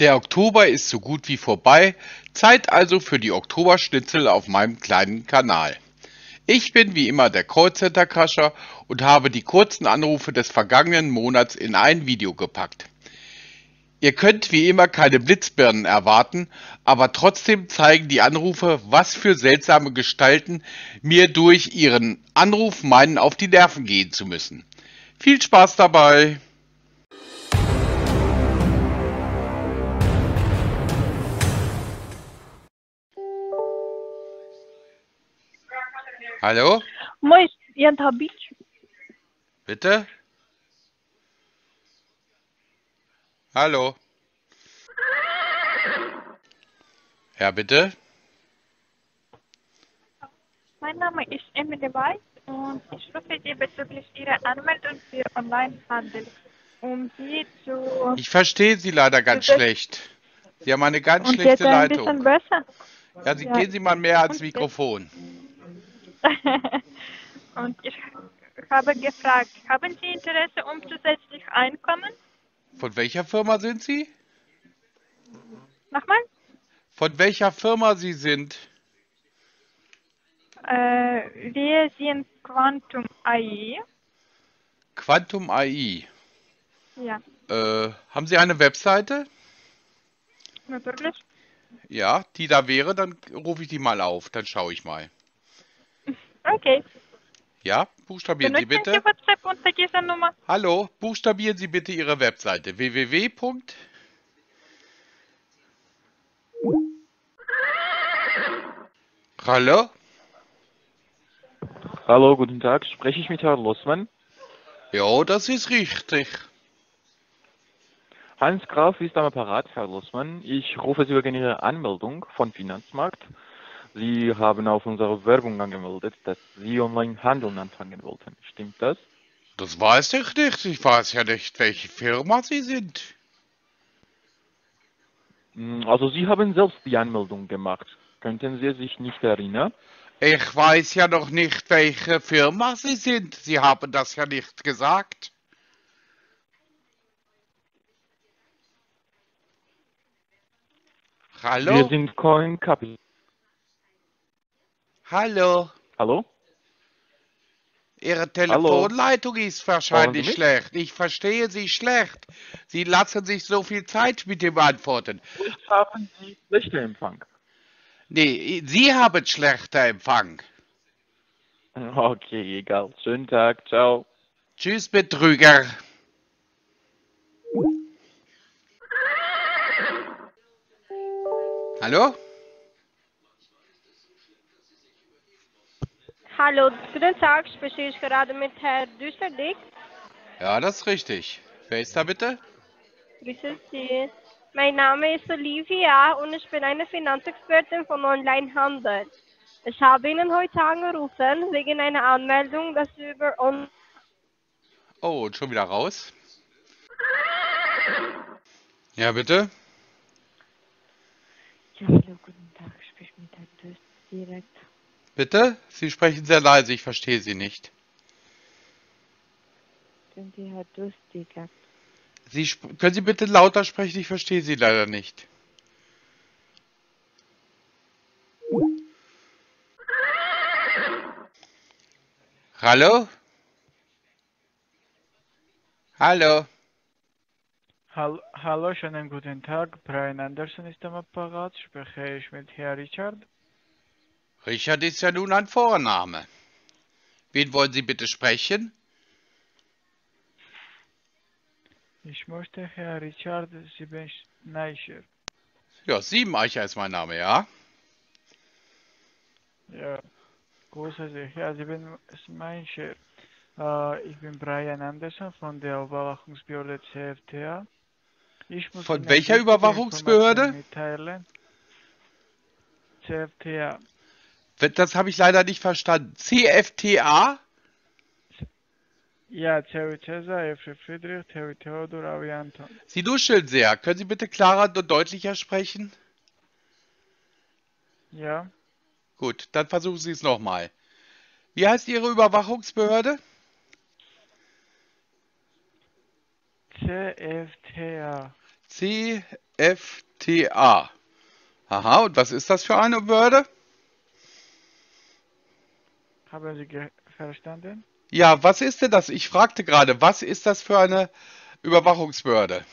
Der Oktober ist so gut wie vorbei, Zeit also für die Oktoberschnitzel auf meinem kleinen Kanal. Ich bin wie immer der Callcenter-Crasher und habe die kurzen Anrufe des vergangenen Monats in ein Video gepackt. Ihr könnt wie immer keine Blitzbirnen erwarten, aber trotzdem zeigen die Anrufe, was für seltsame Gestalten mir durch ihren Anruf meinen, auf die Nerven gehen zu müssen. Viel Spaß dabei! Hallo? Moi, Jan Tabic. Bitte? Hallo? Ja, bitte? Mein Name ist Emily Weiß und ich rufe Sie bezüglich Ihrer Anmeldung für Onlinehandel, um Sie zu... Ich verstehe Sie leider ganz schlecht. Sie haben eine ganz und schlechte jetzt ein Leitung. Bisschen besser. Ja, Sie ja. gehen Sie mal mehr ans Mikrofon. und ich habe gefragt, haben Sie Interesse um zusätzlich Einkommen? Von welcher Firma sind Sie? Nochmal? Von welcher Firma Sie sind? Äh, wir sind Quantum AI. Quantum AI. Ja, Äh, haben Sie eine Webseite? natürlich. Ja, die da wäre, dann rufe ich die mal auf, dann schaue ich mal. Okay. Ja, buchstabieren Sie bitte. Sie WhatsApp unter dieser Nummer? Hallo, buchstabieren Sie bitte Ihre Webseite. www. Hallo? Hallo, guten Tag. Spreche ich mit Herrn Lossmann? Ja, das ist richtig. Hans Graf ist am Apparat, Herr Lossmann. Ich rufe Sie wegen Ihrer Anmeldung von Finanzmarkt. Sie haben auf unsere Werbung angemeldet, dass Sie online handeln anfangen wollten. Stimmt das? Das weiß ich nicht. Ich weiß ja nicht, welche Firma Sie sind. Hm, Also Sie haben selbst die Anmeldung gemacht. Könnten Sie sich nicht erinnern? Ich weiß ja noch nicht, welche Firma Sie sind. Sie haben das ja nicht gesagt. Wir Hallo? sind Coin Capital. Hallo? Hallo? Ihre Telefonleitung ist wahrscheinlich schlecht. Ich verstehe Sie schlecht. Sie lassen sich so viel Zeit mit dem antworten. Vielleicht haben Sie schlechten Empfang. Nee, Sie haben schlechter Empfang. Okay, egal. Schönen Tag. Ciao. Tschüss, Betrüger. Hallo? Hallo, guten Tag, spreche ich gerade mit Herrn Düsterdick. Ja, das ist richtig. Wer ist da bitte? Grüße Sie. Mein Name ist Olivia und ich bin eine Finanzexpertin von Onlinehandel. Ich habe Ihnen heute angerufen wegen einer Anmeldung, dass Sie über on Oh, und schon wieder raus. Ja, bitte? Ja, hallo, guten Tag. Ich spreche mit Herrn direkt. Bitte? Sie sprechen sehr leise, ich verstehe Sie nicht. Sind Sie Herr Döst direkt? Sie sp- können Sie bitte lauter sprechen? Ich verstehe Sie leider nicht. Hallo? Hallo? Hall Hallo, schönen guten Tag. Brian Anderson ist am Apparat. Spreche ich mit Herrn Richard? Richard ist ja nun ein Vorname. Wen wollen Sie bitte sprechen? Ich möchte Herr Richard Siebenschneicher. Ja, Siebeneicher ist mein Name, ja? Ja, grüße Sie. Ja, Siebenschneicher. Äh, ich bin Brian Anderson von der Überwachungsbehörde CFTA. Ich muss Von Ihnen welcher Überwachungsbehörde? CFTA. Das habe ich leider nicht verstanden. CFTA? Ja, Terry Cäsar, F. Friedrich, Terry Theodor, Avi Anton. Sie duscheln sehr. Können Sie bitte klarer und deutlicher sprechen? Ja, Gut, dann versuchen Sie es nochmal. Wie heißt Ihre Überwachungsbehörde? CFTA. CFTA. CFTA. Aha, und was ist das für eine Behörde? Haben Sie ge- verstanden? Ja, was ist denn das? Ich fragte gerade, was ist das für eine Überwachungsbehörde?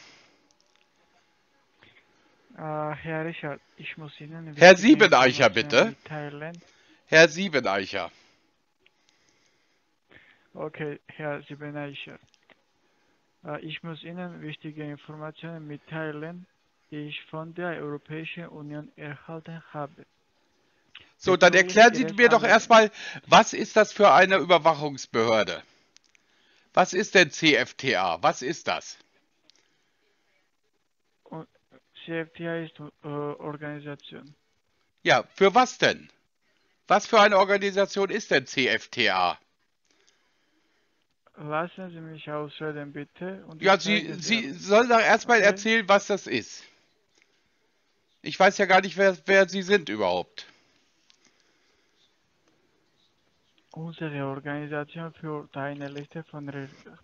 Äh, Herr Richard, ich muss Ihnen Herr Siebeneicher, bitte. mitteilen. Herr Siebeneicher. Okay, Herr Siebeneicher. Äh, ich muss Ihnen wichtige Informationen mitteilen, die ich von der Europäischen Union erhalten habe. So, dann erklären Sie mir doch erstmal, was ist das für eine Überwachungsbehörde? Was ist denn CFTA? Was ist das? CFTA ist äh, Organisation. Ja, für was denn? Was für eine Organisation ist denn CFTA? Lassen Sie mich ausreden, bitte. Und Ja, Sie, Sie sollen doch erstmal Okay. erzählen, was das ist. Ich weiß ja gar nicht, wer, wer Sie sind überhaupt. Unsere Organisation führt eine Liste von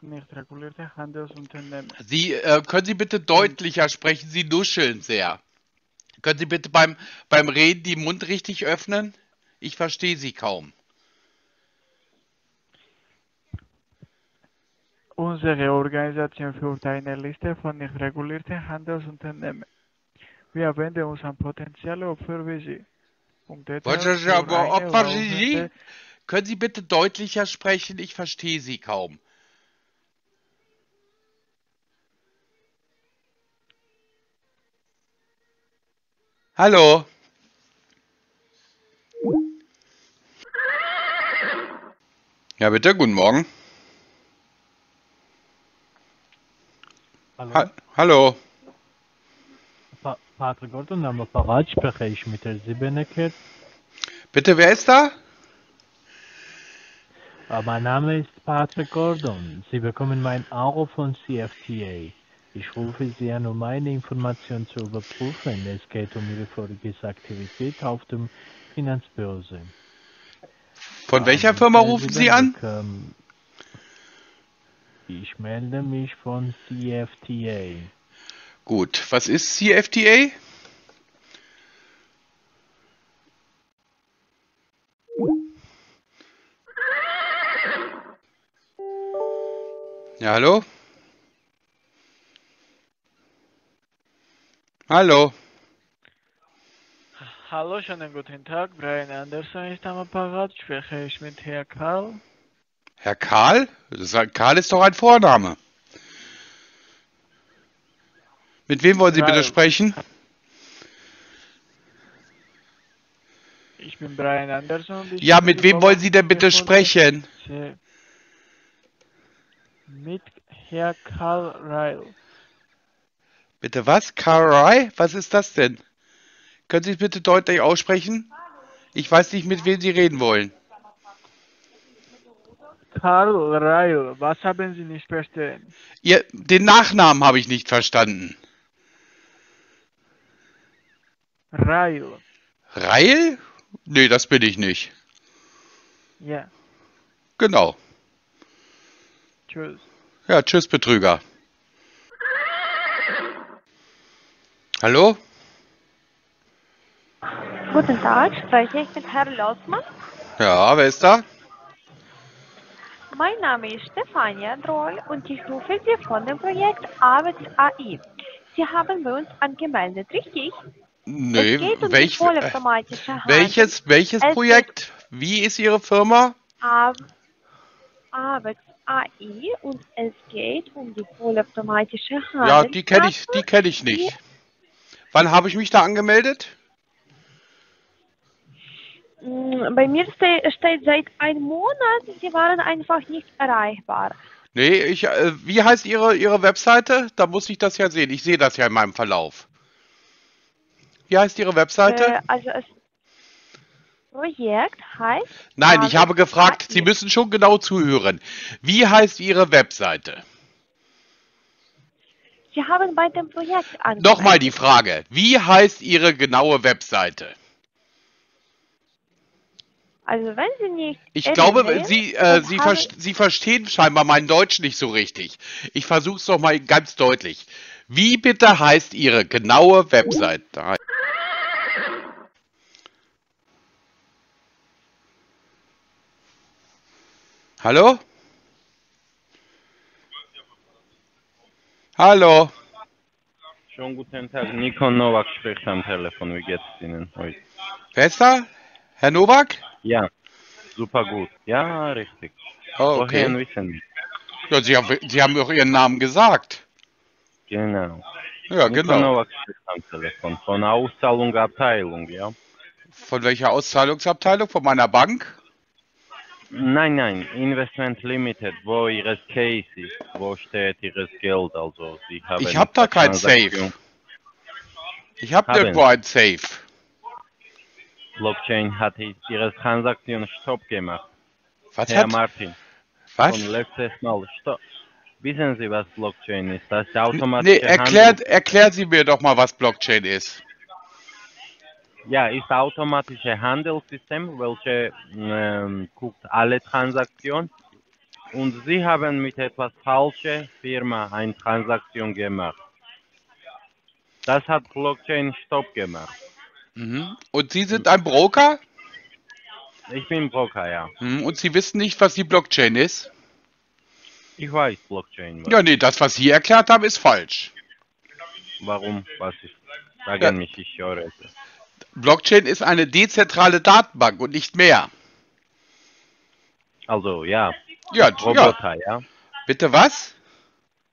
nicht regulierten Handelsunternehmen. Sie, äh, können Sie bitte deutlicher sprechen? Sie nuscheln sehr. Können Sie bitte beim, beim Reden die Mund richtig öffnen? Ich verstehe Sie kaum. Unsere Organisation führt eine Liste von nicht regulierten Handelsunternehmen. Wir wenden uns an potenzielle Opfer wie Sie. Was Details ist für aber eine Opfer wie Sie? Können Sie bitte deutlicher sprechen? Ich verstehe Sie kaum. Hallo? Ja, bitte, guten Morgen. Hallo, Ha Hallo. pa Patrick Gordon am Apparat spreche ich mit der Siebenecker. Bitte, wer ist da? Mein Name ist Patrick Gordon. Sie bekommen meinen Anruf von CFTA. Ich rufe Sie an, um meine Informationen zu überprüfen. Es geht um Ihre vorige Aktivität auf dem Finanzbörse. Von welcher Ähm, Firma rufen Sie an? Ich melde mich von CFTA. Gut, was ist CFTA? Ja, hallo? Hallo? Hallo, schönen guten Tag. Brian Anderson ist am Apparat. Spreche ich mit Herr Karl? Herr Karl? Das ist, Karl ist doch ein Vorname. Mit wem wollen Sie bitte Ralf. sprechen? Ich bin Brian Anderson. ich Ja, mit wem wollen Sie denn bitte sprechen? C- Mit Herr Karl Ryle. Bitte was? Karai? Was ist das denn? Können Sie es bitte deutlich aussprechen? Ich weiß nicht, mit wem Sie reden wollen. Karl Ryle, was haben Sie nicht verstanden? Ihr, den Nachnamen habe ich nicht verstanden. Ryle, Reil? Nee, das bin ich nicht. ja, Genau. Tschüss. Ja, tschüss, Betrüger. Hallo? Guten Tag, spreche ich mit Herrn Lossmann? Ja, wer ist da? Mein Name ist Stefania Droll und ich rufe Sie von dem Projekt Arbeits AI. Sie haben bei uns angemeldet, richtig? Nee, es geht um welch, Handel. welches, welches Es Projekt? Wie ist Ihre Firma? Ar- Arbeits AI und es geht um die vollautomatische Handel. Ja, die kenne ich, die kenne ich nicht. Wann habe ich mich da angemeldet? Mm, Bei mir ste steht seit einem Monat, Sie waren einfach nicht erreichbar. Nee, ich, äh, wie heißt Ihre, Ihre Webseite? Da muss ich das ja sehen. Ich sehe das ja in meinem Verlauf. Wie heißt Ihre Webseite? Äh, also das Projekt heißt Nein, ich habe gefragt. Sie müssen schon genau zuhören. Wie heißt Ihre Webseite? Sie haben bei dem Projekt angemeldet. Nochmal die Frage. Wie heißt Ihre genaue Webseite? Also wenn Sie nicht Ich glaube, Sie, äh, Sie, ver Sie verstehen scheinbar mein Deutsch nicht so richtig. Ich versuche es doch mal ganz deutlich. Wie bitte heißt Ihre genaue Webseite? Hallo? Hallo? Schönen guten Tag, Nico Novak spricht am Telefon. Wie geht's Ihnen heute? Wer ist da? Herr Nowak? Ja, super gut. Ja, richtig. Oh, Woher okay. wissen Sie? Ja, Sie, haben, Sie haben doch Ihren Namen gesagt. Genau. Ja, Nico genau. Novak spricht am Telefon. Von Auszahlung Abteilung, ja? Von welcher Auszahlungsabteilung? Von meiner Bank? Nein, nein, Investment Limited, wo Ihres Case ist, wo steht Ihres Geld, also Sie haben... Ich hab da kein Safe. Ich habe Haben nirgendwo ein Safe. Blockchain hat Ihre Transaktion Stopp gemacht. Was Herr hat? Martin, Was? von letztes Mal Stopp. Wissen Sie, was Blockchain ist? Das ist Nee, automatische erklärt, erklären Sie mir doch mal, was Blockchain ist. Ja, ist automatische Handelssystem, welche ähm, guckt alle Transaktionen. Und Sie haben mit etwas falsche Firma eine Transaktion gemacht. Das hat Blockchain Stopp gemacht. Mhm. Und Sie sind ein Broker? Ich bin Broker, ja. Mhm. Und Sie wissen nicht, was die Blockchain ist? Ich weiß Blockchain. was- Ja, nee, das, was Sie erklärt haben, ist falsch. Warum? Was ist? Sagen Ja. mich, ich höre es. Blockchain ist eine dezentrale Datenbank und nicht mehr. Also, ja. Ja, ja. Roboter, ja. Bitte was?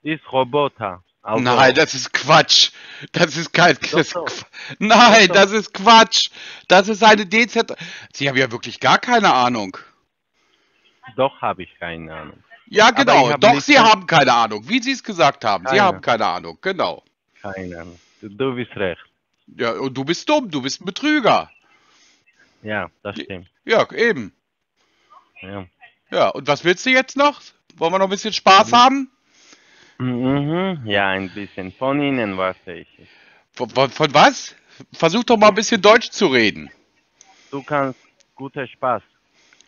Ist Roboter. Also, Nein, das ist Quatsch. Das ist kein. Das ist doch. Qu- Nein, das ist Quatsch. Das ist eine dezentrale. Sie haben ja wirklich gar keine Ahnung. Doch habe ich keine Ahnung. Ja, genau. Doch, Sie haben keine Ahnung. Wie Sie es gesagt haben. Sie Keine. haben keine Ahnung. Genau. Keine Ahnung. Du bist recht. Ja, und du bist dumm. Du bist ein Betrüger. Ja, das stimmt. Ja, eben. Ja. Ja, und was willst du jetzt noch? Wollen wir noch ein bisschen Spaß haben? Mhm, ja, ein bisschen. Von Ihnen warte ich. Von, von, von was? Versuch doch mal ein bisschen Deutsch zu reden. Du kannst guter Spaß.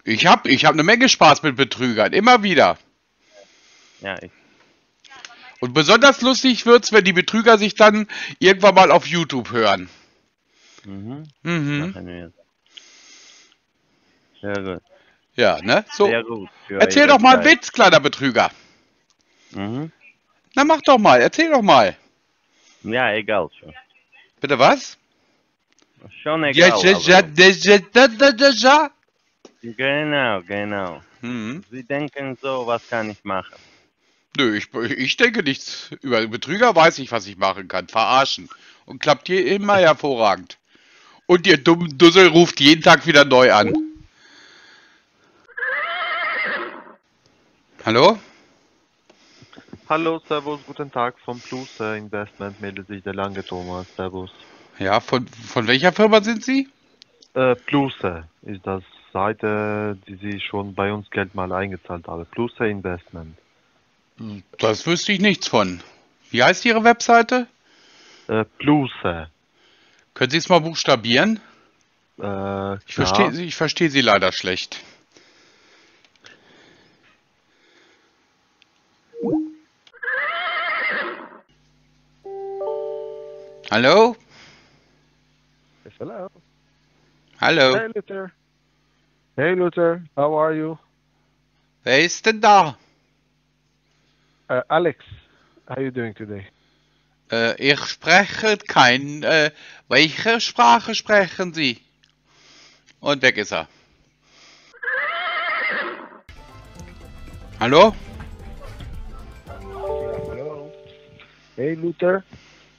Ich hab, ich hab eine Menge Spaß mit Betrügern. Immer wieder. Ja, ich, Und besonders lustig wird's, wenn die Betrüger sich dann irgendwann mal auf YouTube hören. mhm, Mhm. Sehr gut. Ja, ne? So. Sehr gut. für Erzähl doch mal einen. Witz, kleiner Betrüger. Mhm. Na, mach doch mal. Erzähl doch mal. Ja, egal schon. Bitte was? Schon Ja, egal. ja, ja, ja, ja, ja, ja, ja. Genau, genau. Mhm. Sie denken so, was kann ich machen? Nö, ich, ich denke nichts. Über Betrüger weiß ich, was ich machen kann. Verarschen. Und klappt hier immer hervorragend. Und ihr dummen Dussel ruft jeden Tag wieder neu an. Hallo? Hallo, Servus, guten Tag. Vom Plus äh, Investment meldet sich der lange Thomas. Servus. Ja, von, von welcher Firma sind Sie? Äh, Pluse ist das Seite, die Sie schon bei uns Geld mal eingezahlt haben. Pluse Investment. Das wüsste ich nichts von. Wie heißt Ihre Webseite? Äh, Pluse. Können Sie es mal buchstabieren? Äh, Ich verstehe Sie, ich verstehe Sie leider schlecht. Hallo? Yes, hello. Hallo? Hey, Luther. Hey, Luther. How are you? Wer ist denn da? Uh, Alex, how are you doing today? Äh, ich spreche kein. Äh, welche Sprache sprechen Sie? Und weg ist er. Hallo? Hello. Hey, Luther.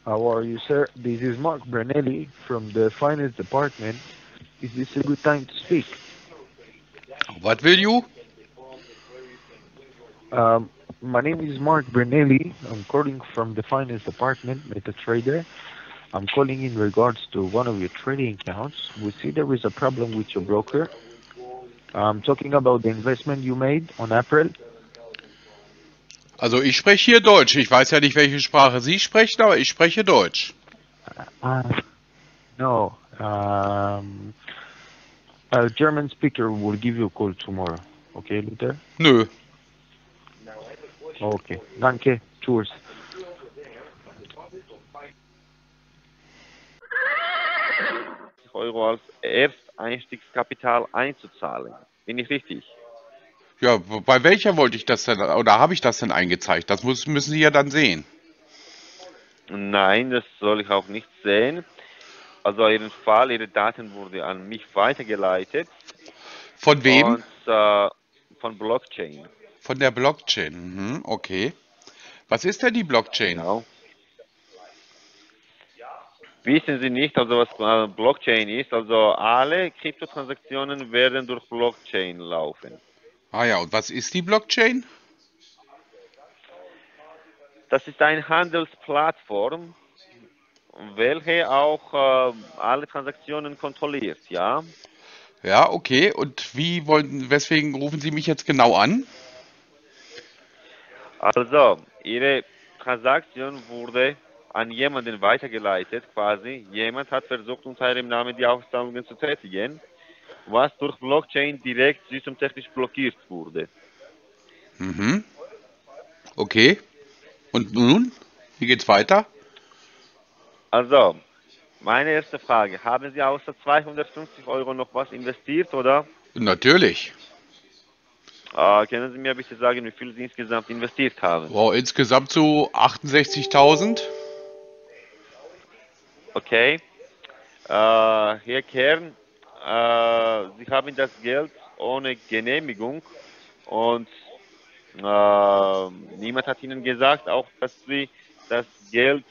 How are you, sir? This is Mark Brunelli from the finance department. Is this a good time to speak? What will you? Um, my name is Mark Brunelli. I'm calling from the finance department, MetaTrader. I'm calling in regards to one of your trading accounts. We see there is a problem with your broker. I'm talking about the investment you made on April. Also ich spreche hier Deutsch. Ich weiß ja nicht, welche Sprache Sie sprechen, aber ich spreche Deutsch. Uh, no. Um, a German speaker will give you a call tomorrow. Okay, Luther? Nö. Okay, danke. Tschüss. Euro als Ersteinstiegskapital einzuzahlen. Bin ich richtig? Ja, bei welcher wollte ich das denn oder habe ich das denn eingezeigt? Das muss, müssen Sie ja dann sehen. Nein, das soll ich auch nicht sehen. Also jeden Fall, Ihre Daten wurden an mich weitergeleitet. Von wem? Und, äh, von Blockchain. Von der Blockchain. Mhm, okay. Was ist denn die Blockchain? Genau. Wissen Sie nicht, also was äh, Blockchain ist? Also alle Kryptotransaktionen werden durch Blockchain laufen. Ah ja, und was ist die Blockchain? Das ist eine Handelsplattform, welche auch äh, alle Transaktionen kontrolliert, ja. Ja, okay. Und wie wollen, weswegen rufen Sie mich jetzt genau an? Also, Ihre Transaktion wurde an jemanden weitergeleitet, quasi. Jemand hat versucht, unter Ihrem Namen die Auszahlungen zu tätigen, was durch Blockchain direkt systemtechnisch blockiert wurde. Mhm. Okay. Und nun? Wie geht's weiter? Also, meine erste Frage. Haben Sie außer 250 Euro noch was investiert, oder? Natürlich. Äh, können Sie mir bitte sagen, wie viel Sie insgesamt investiert haben? Wow, insgesamt so 68.000. Okay. Äh, Herr Kern, äh, Sie haben das Geld ohne Genehmigung und äh, niemand hat Ihnen gesagt, auch dass Sie das Geld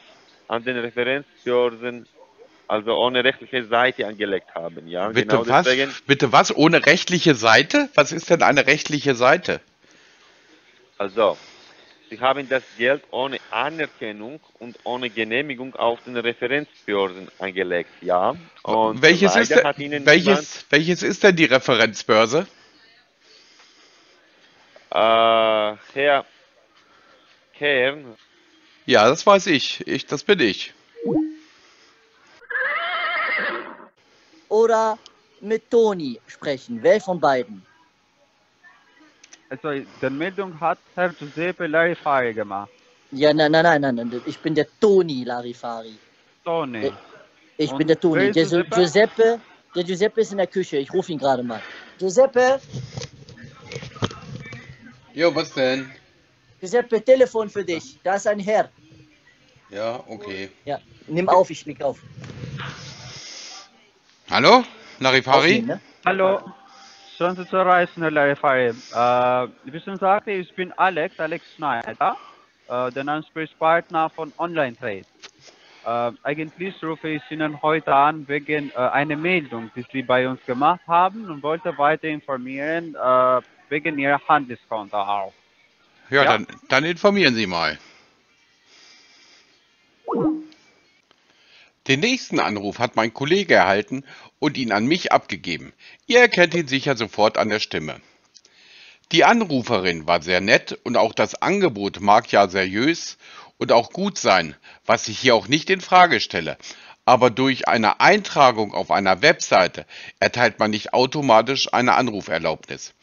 an den Referenzbörsen, also ohne rechtliche Seite angelegt haben. Ja, Bitte genau was? deswegen. Bitte was? Ohne rechtliche Seite? Was ist denn eine rechtliche Seite? Also, Sie haben das Geld ohne Anerkennung und ohne Genehmigung auf den Referenzbörsen angelegt, ja. Und welches, ist denn, hat Ihnen welches, welches ist denn die Referenzbörse? äh, Herr Kern, Ja, das weiß ich. ich. Das bin ich. Oder mit Toni sprechen. Wer von beiden? Also, die Meldung hat Herr Giuseppe Larifari gemacht. Ja, nein, nein, nein, nein, nein. Ich bin der Toni Larifari. Toni. Ich Und bin der Toni. Der Giuseppe? Giuseppe? Giuseppe, der Giuseppe ist in der Küche. Ich rufe ihn gerade mal. Giuseppe, Jo, was denn? Giuseppe, Telefon für dich. Da ist ein Herr. Ja, okay. Ja, nimm auf, ich leg auf. Hallo? Larifari? Aufnehmen, ne? Hallo. Schön Sie zu erreichen, Herr Larifari. Äh, wie schon sagte, ich bin Alex, Alex Schneider, äh, der Ansprechpartner von Online Trade. Äh, eigentlich rufe ich Ihnen heute an wegen äh, einer Meldung, die Sie bei uns gemacht haben und wollte weiter informieren äh, wegen Ihrer Handelskonto auch. Ja, Ja. Dann, dann informieren Sie mal. Den nächsten Anruf hat mein Kollege erhalten und ihn an mich abgegeben. Ihr erkennt ihn sicher sofort an der Stimme. Die Anruferin war sehr nett und auch das Angebot mag ja seriös und auch gut sein, was ich hier auch nicht in Frage stelle. Aber durch eine Eintragung auf einer Webseite erteilt man nicht automatisch eine Anruferlaubnis.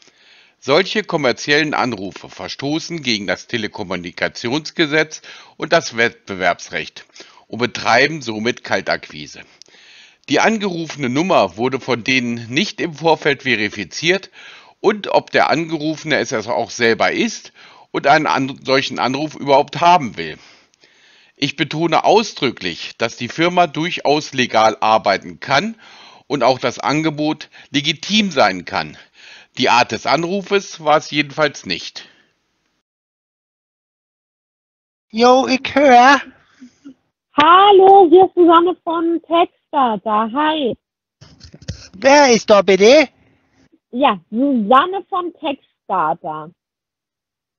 Solche kommerziellen Anrufe verstoßen gegen das Telekommunikationsgesetz und das Wettbewerbsrecht und betreiben somit Kaltakquise. Die angerufene Nummer wurde von denen nicht im Vorfeld verifiziert und ob der Angerufene es also auch selber ist und einen solchen Anruf überhaupt haben will. Ich betone ausdrücklich, dass die Firma durchaus legal arbeiten kann und auch das Angebot legitim sein kann. Die Art des Anrufes war es jedenfalls nicht. Jo, ich höre. Hallo, hier ist Susanne von Textdata. Hi. Wer ist da bitte? Ja, Susanne von Textdata.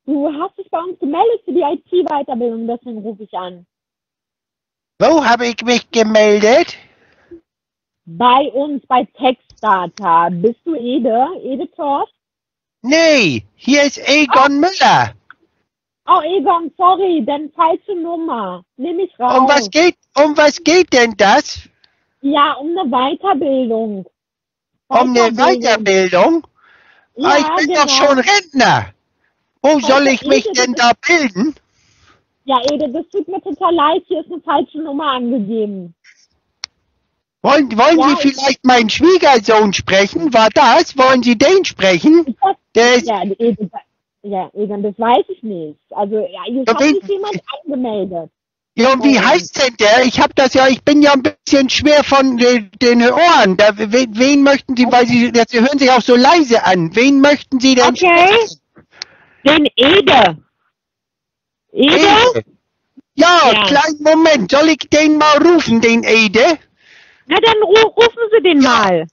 Du hast dich bei uns gemeldet für die IT-Weiterbildung, deswegen rufe ich an. Wo habe ich mich gemeldet? Bei uns bei Textdata. Bist du Ede? Ede Torf? Nee, hier ist Egon Müller. Oh, Egon, sorry, denn falsche Nummer. Nimm ich raus. Um was geht, um was geht denn das? Ja, um eine Weiterbildung. Um eine Weiterbildung? Ja, ah, ich bin genau. doch schon Rentner. Wo Also, soll ich mich Ede, denn das da bilden? Ja, Ede, das tut mir total leid. Hier ist eine falsche Nummer angegeben. Wollen, wollen Ja, Sie ich- vielleicht meinen Schwiegersohn sprechen? War das? Wollen Sie den sprechen? Der ist, Ja, Ede, ja, Ede, das weiß ich nicht. Also, ja, jetzt Ja, hat sich jemand angemeldet. ja, und wie heißt denn der? Ich habe das ja, ich bin ja ein bisschen schwer von den, den Ohren. Da, wen, wen möchten Sie, weil Sie, Sie hören sich auch so leise an. Wen möchten Sie denn Okay. Den Ede. Ede? Ja, Ja. kleinen Moment. Soll ich den mal rufen, den Ede? Na, dann ru rufen Sie den mal.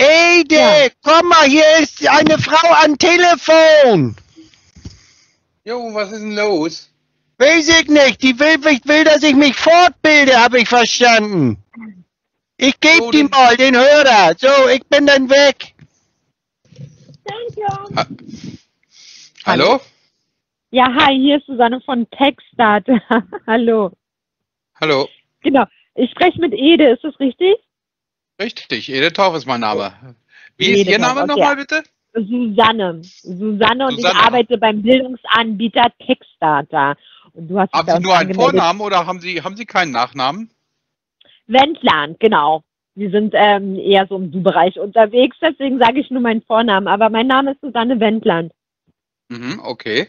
Ede, komm mal, hier ist eine Frau am Telefon. Jo, was ist denn los? Weiß ich nicht. Die will, ich will, dass ich mich fortbilde, habe ich verstanden. Ich gebe die mal, den Hörer. So, ich bin dann weg. Thank you. Hallo? Ja, hi, hier ist Susanne von Techstart. Hallo. Hallo. Genau. Ich spreche mit Ede, ist das richtig? Richtig, Edith Torf ist mein Name. Wie ist Ede Ihr Torf, Name nochmal bitte? Susanne. Susanne und Susanne. ich arbeite beim Bildungsanbieter Techstarter. Und du hast Haben Sie nur einen. Vornamen oder haben Sie, haben Sie keinen Nachnamen? Wendland, genau. Wir sind ähm, eher so im Du-Bereich unterwegs, deswegen sage ich nur meinen Vornamen. Aber mein Name ist Susanne Wendland. Mhm, okay.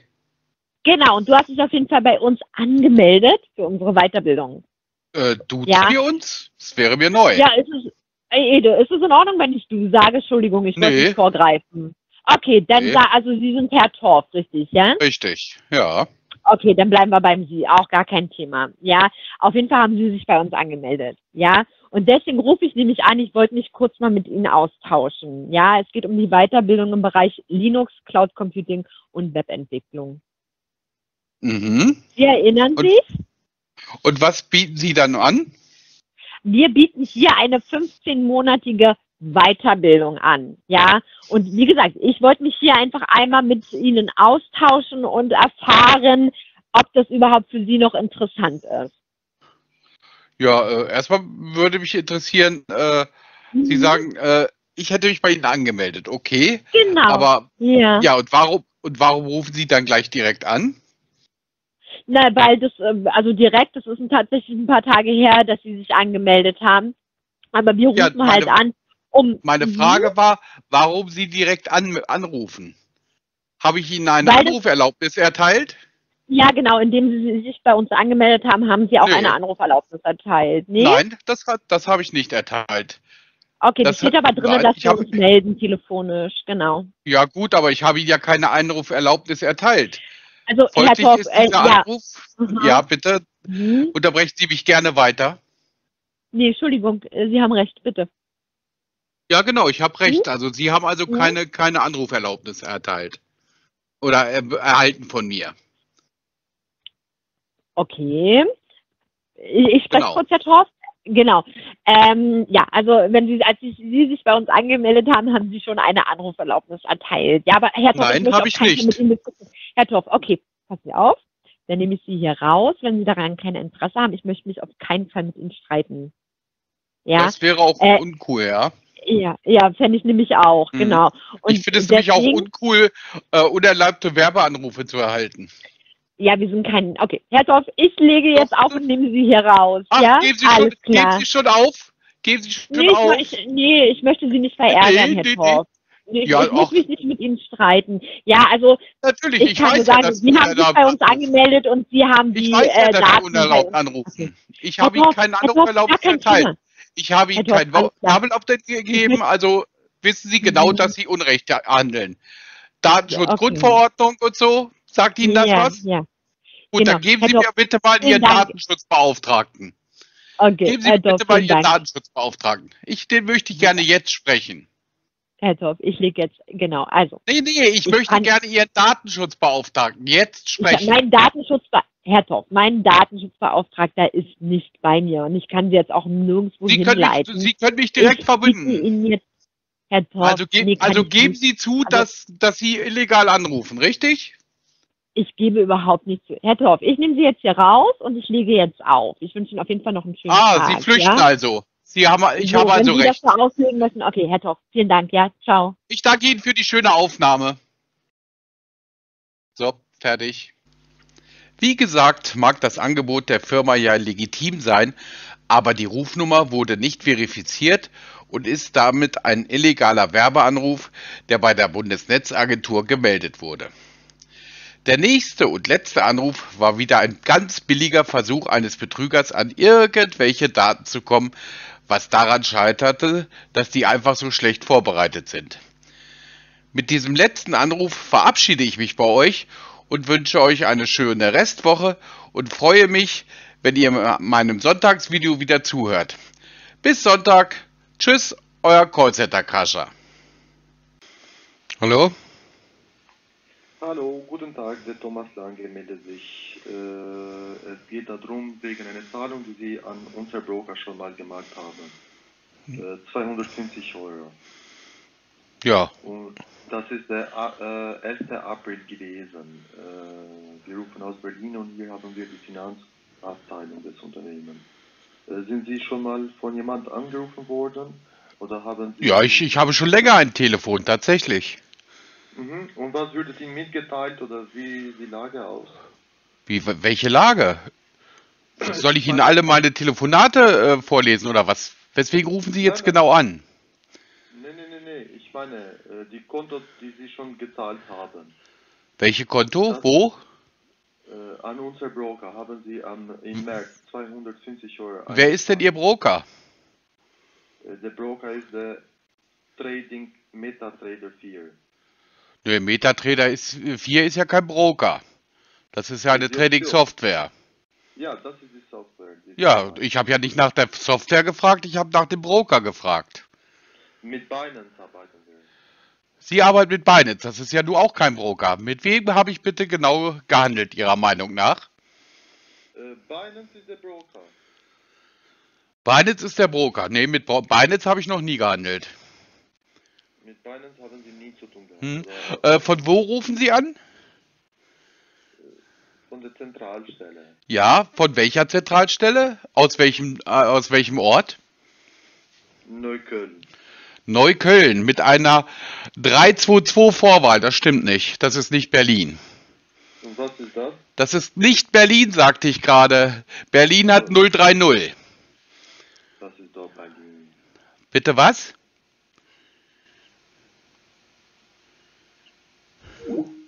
Genau, und du hast dich auf jeden Fall bei uns angemeldet für unsere Weiterbildung. Äh, duzen Ja. wir uns? Das wäre mir neu. Ja, ist es, ey, Ede, ist es in Ordnung, wenn ich du sage? Entschuldigung, ich wollte Nee. nicht vorgreifen. Okay, dann Nee. sa also Sie sind Herr Torf, richtig, ja? Richtig, ja. Okay, dann bleiben wir beim Sie, auch gar kein Thema. Ja, auf jeden Fall haben Sie sich bei uns angemeldet. Ja, und deswegen rufe ich nämlich an, ich wollte mich kurz mal mit Ihnen austauschen. Ja, es geht um die Weiterbildung im Bereich Linux, Cloud Computing und Webentwicklung. Mhm. Sie erinnern Und- sich? Und was bieten Sie dann an? Wir bieten hier eine 15-monatige Weiterbildung an. Ja, und wie gesagt, ich wollte mich hier einfach einmal mit Ihnen austauschen und erfahren, ob das überhaupt für Sie noch interessant ist. Ja, äh, erstmal würde mich interessieren, äh, Sie Mhm. sagen, äh, ich hätte mich bei Ihnen angemeldet, okay. Genau. Aber Ja. ja, und warum und warum rufen Sie dann gleich direkt an? Na, weil das, ähm, also direkt, das ist tatsächlich ein paar Tage her, dass sie sich angemeldet haben. Aber wir rufen Ja, meine- halt an, um. Meine Mhm. Frage war, warum Sie direkt an, anrufen? Habe ich Ihnen eine Weil Anruferlaubnis erteilt? Ja, genau, indem sie sich bei uns angemeldet haben, haben sie auch Nee. eine Anruferlaubnis erteilt. Nee? Nein, das, hat- das habe ich nicht erteilt. Okay, das, das steht hat- aber drin, nein, dass wir uns melden, telefonisch, genau. Ja gut, aber ich habe Ihnen ja keine Anruferlaubnis erteilt. Also, Herr Torf, äh, ja. Mhm. Ja, bitte. Mhm. Unterbrechen Sie mich gerne weiter. Nee, Entschuldigung, äh, Sie haben recht, bitte. Ja, genau, ich habe recht. Mhm. Also Sie haben also Mhm. keine, keine Anruferlaubnis erteilt. Oder äh, erhalten von mir. Okay. Ich, ich spreche Genau. kurz, Herr Torf. Genau. Ähm, ja, also wenn Sie, als Sie, Sie sich bei uns angemeldet haben, haben Sie schon eine Anruferlaubnis erteilt. Ja, aber Herr Torf, Nein, möchte hab ich nicht. Herr Torf, okay, passen Sie auf. Dann nehme ich Sie hier raus, wenn Sie daran kein Interesse haben. Ich möchte mich auf keinen Fall mit Ihnen streiten. Ja, Das wäre auch Äh, uncool, ja. ja, ja, fände ich nämlich auch, Mhm. genau. Und ich finde es nämlich auch uncool, äh, unerlaubte Werbeanrufe zu erhalten. Ja, wir sind kein. Okay, Herr Dorf, ich lege jetzt auf und nehme Sie hier raus. Ach, ja, geben Sie, alles schon, klar. geben Sie schon auf? Geben Sie schon nee, ich, auf? ich, nee, ich möchte Sie nicht verärgern, Nee, Herr nee, Torf. Nee, ich, Ja, ich muss mich nicht mit Ihnen streiten. Ja, also Natürlich, ich, ich kann weiß nur ja, sagen, dass Sie haben sich bei uns angemeldet und Sie haben die Ich weiß ja, äh, Daten unerlaubt anrufen. Ich Herr habe Ihnen Torf, keine Herr Torf, Anruferlaubnis erteilt. Ich habe Ihnen Herr Torf, kein alles klar. Werbeanlaubnis gegeben, also wissen Sie genau, Mhm. dass Sie Unrecht handeln. Datenschutzgrundverordnung und so, sagt Ihnen das ja, was? Ja. Gut, Genau. dann geben Herr Sie Dorf, mir bitte mal Ihren Dank. Datenschutzbeauftragten. Okay, Geben Sie Herr mir Dorf, bitte mal Ihren Dank. Datenschutzbeauftragten. Ich, den möchte ich gerne jetzt sprechen. Herr Dorf, ich lege jetzt, genau, also. Nee, nee, ich, Ich möchte gerne Ihren Datenschutzbeauftragten jetzt Ich, sprechen. mein Datenschutzbe Herr Torf, mein Datenschutzbeauftragter ist nicht bei mir und ich kann Sie jetzt auch nirgendwo Sie hinleiten. mich, Sie können mich direkt ich verbinden. Ihnen jetzt, Herr Torf, Also, ge nee, also geben. Sie zu, Also- dass, dass Sie illegal anrufen, richtig? Ich gebe überhaupt nicht zu. Herr Torf, ich nehme Sie jetzt hier raus und ich lege jetzt auf. Ich wünsche Ihnen auf jeden Fall noch einen schönen Ah, Tag. Sie flüchten ja? also. Sie haben, ich so, habe also Sie recht. das so auslegen möchten, okay, Herr Torf, vielen Dank, ja, ciao. Ich danke Ihnen für die schöne Aufnahme. So, fertig. Wie gesagt, mag das Angebot der Firma ja legitim sein, aber die Rufnummer wurde nicht verifiziert und ist damit ein illegaler Werbeanruf, der bei der Bundesnetzagentur gemeldet wurde. Der nächste und letzte Anruf war wieder ein ganz billiger Versuch eines Betrügers an irgendwelche Daten zu kommen, was daran scheiterte, dass die einfach so schlecht vorbereitet sind. Mit diesem letzten Anruf verabschiede ich mich bei euch und wünsche euch eine schöne Restwoche und freue mich, wenn ihr meinem Sonntagsvideo wieder zuhört. Bis Sonntag. Tschüss, euer Callcenter Kascha. Hallo? Hallo, guten Tag, der Thomas Lange meldet sich. Äh, es geht darum, wegen einer Zahlung, die Sie an unser Broker schon mal gemacht haben. Äh, 250 Euro. Ja. Und das ist der äh, 1. April gewesen. Äh, wir rufen aus Berlin und hier haben wir die Finanzabteilung des Unternehmens. Äh, sind Sie schon mal von jemand angerufen worden? Oder haben Sie... Ja, ich, ich habe schon länger ein Telefon, tatsächlich. Mhm. Und was würde Ihnen mitgeteilt oder wie die Lage aus? Wie, welche Lage? Soll ich Ihnen alle meine Telefonate äh, vorlesen oder was? Weswegen rufen Sie jetzt genau an? Nee, nee, nee, nee. Ich meine, äh, die Kontos, die Sie schon gezahlt haben. Welche Konto? Wo? Äh, an unser Broker haben Sie am, im März 250 Euro. Wer ist denn Ihr Broker? Äh, Der Broker ist der Trading MetaTrader 4. Nö, MetaTrader ist, 4 ist ja kein Broker. Das ist ja eine Trading-Software. Ja, das ist die Software. Die Ja, ich habe ja nicht nach der Software gefragt, ich habe nach dem Broker gefragt. Mit Binance arbeiten wir. Sie arbeiten mit Binance, das ist ja nur auch kein Broker. Mit wem habe ich bitte genau gehandelt, Ihrer Meinung nach? Äh, Binance ist der Broker. Binance ist der Broker. Nee, mit Binance habe ich noch nie gehandelt. Mit Binance haben Sie nie zu tun gehabt. Hm. oder? Äh, von wo rufen Sie an? Von der Zentralstelle. Ja, von welcher Zentralstelle? Aus welchem, äh, aus welchem Ort? Neukölln. Neukölln mit einer 322 Vorwahl. Das stimmt nicht. Das ist nicht Berlin. Und was ist das? Das ist nicht Berlin, sagte ich gerade. Berlin hat 030. Das ist doch Berlin. Bitte was? o